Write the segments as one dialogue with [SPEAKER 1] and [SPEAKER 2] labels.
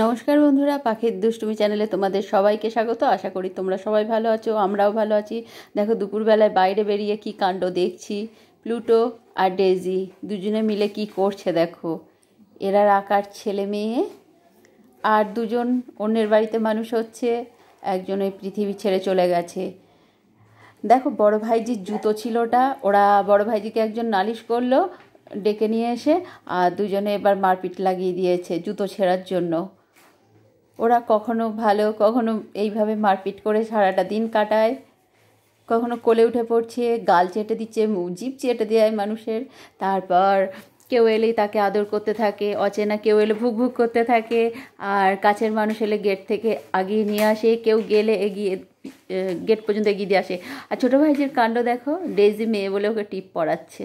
[SPEAKER 1] নমস্কার বন্ধুরা, পাখির দুষ্টুমি চ্যানেলে তোমাদের সবাইকে স্বাগত। আশা করি তোমরা সবাই ভালো আছো, আমরাও ভালো আছি। দেখো, দুপুরবেলায় বাইরে বেরিয়ে কি কাণ্ড দেখছি, প্লুটো আর ডেজি দুজনে মিলে কি করছে দেখো। এরা রাকার ছেলে মেয়ে, আর দুজন অন্যের বাড়িতে মানুষ হচ্ছে, একজন ওই পৃথিবী ছেড়ে চলে গেছে। দেখো, বড় ভাইজির জুতো ছিলটা, ওরা বড় ভাইজিকে একজন নালিশ করল ডেকে নিয়ে এসে, আর দুজনে এবার মারপিট লাগিয়ে দিয়েছে জুতো ছেঁড়ার জন্য। ওরা কখনো ভালো, কখনো এইভাবে মারপিট করে সারাটা দিন কাটায়। কখনো কোলে উঠে পড়ছে, গাল চেটে দিচ্ছে জিভ চেটে দেয় মানুষের। তারপর কেউ এলেই তাকে আদর করতে থাকে, অচেনা কেউ এলে ভুক ভুক করতে থাকে, আর কাছের মানুষ এলে গেট থেকে আগিয়ে নিয়ে আসে, কেউ গেলে এগিয়ে গেট পর্যন্ত এগিয়ে দিয়ে আসে। আর ছোটো ভাইজির কাণ্ড দেখো ডেজি মেয়ে বলে ওকে টিপ পড়াচ্ছে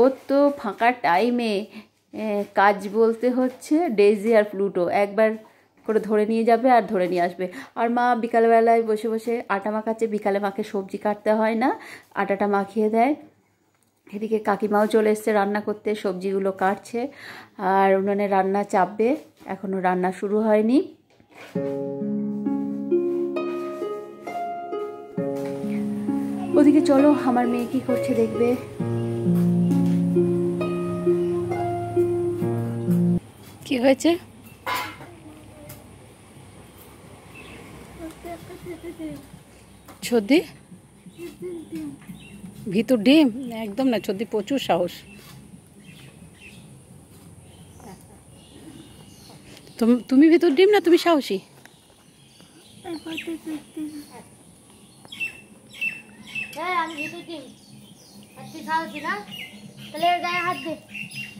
[SPEAKER 1] ওর তো ফাঁকা টাইমে কাজ বলতে হচ্ছে ডেজি আর প্লুটো একবার করে ধরে নিয়ে যাবে আর ধরে নিয়ে আসবে। আর মা বিকালবেলায় বসে বসে আটা মাখাচ্ছে, বিকালে মাকে সবজি কাটতে হয় না, আটাটা মাখিয়ে দেয়। এদিকে কাকিমাও চলে এসছে রান্না করতে, সবজিগুলো কাটছে আর উনুনে রান্না চাপবে এখনও রান্না শুরু হয়নি। ওদিকে চলো, আমার মেয়ে কি করছে দেখবে? হয়েছে?
[SPEAKER 2] ছদি ভিতর ডিম? একদম না ছদি প্রচুর সাহস। তুম- ভিতর ডিম না তুমি সাহসী?
[SPEAKER 3] হ্যাঁ হাত দে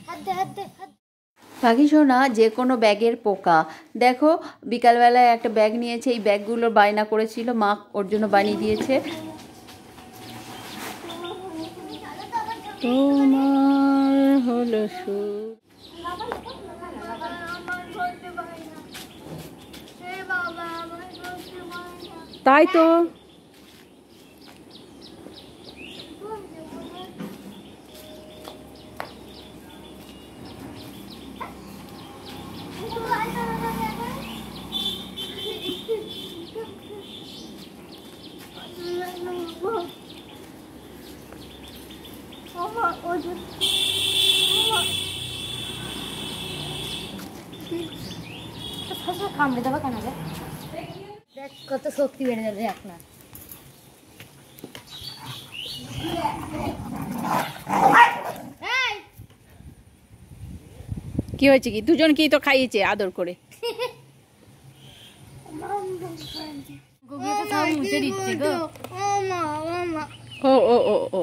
[SPEAKER 3] হাত দে হাত দে।
[SPEAKER 1] পাখি সোনা যে কোনো ব্যাগের পোকা। দেখো, বিকালবেলায় একটা ব্যাগ নিয়েছে, এই ব্যাগগুলো বায়না করেছিল, মা ওর জন্য বানিয়ে দিয়েছে।
[SPEAKER 2] তোমার হলো তাই তো।
[SPEAKER 3] কামড়ে দেবো কেন দেখ কত শক্তি বেড়ে যাবে না
[SPEAKER 2] কি হয়েছে কি দুজন কি তো খাইয়েছে আদর করে ও ও ও ও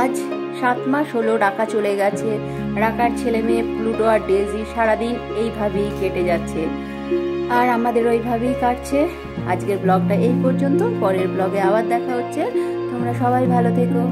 [SPEAKER 1] আজ সাত মাস হলো রাকা চলে গেছে। রাকার ছেলে মেয়ে প্লুটো আর ডেজি সারাদিন এইভাবেই কেটে যাচ্ছে। আর আমাদের ওইভাবেই কাটছে। আজকের ব্লগটা এই পর্যন্ত। পরের ব্লগে আবার দেখা হচ্ছে। তোমরা সবাই ভালো থেকো।